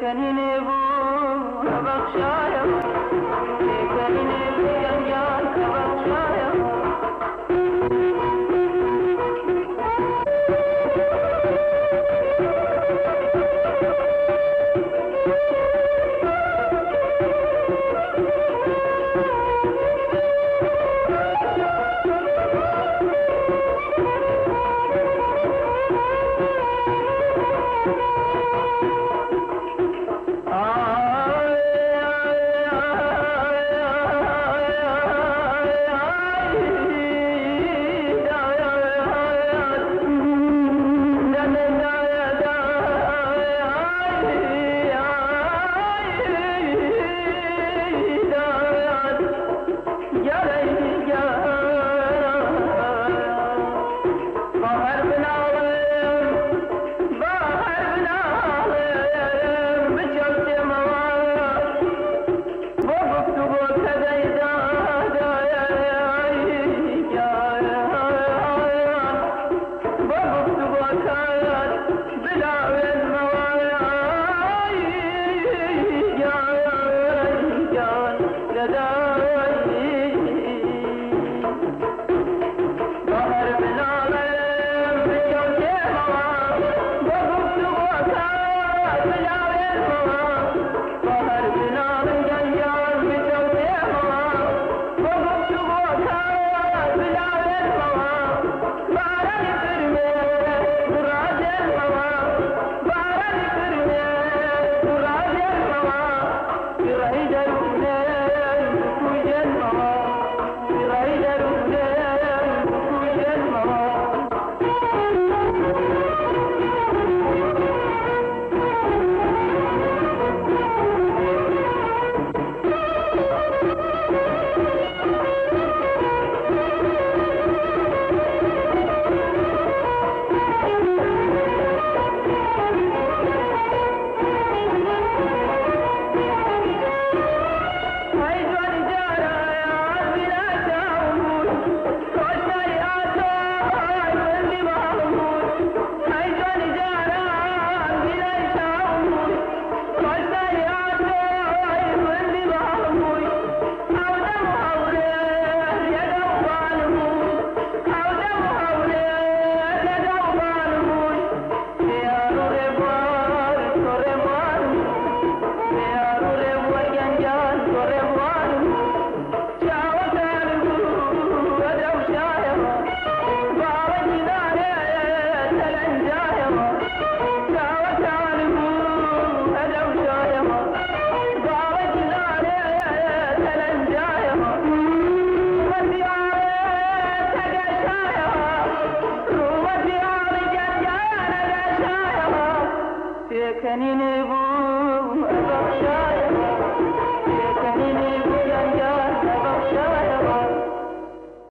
Can ile bu, bak şaya bu. senini bulmadım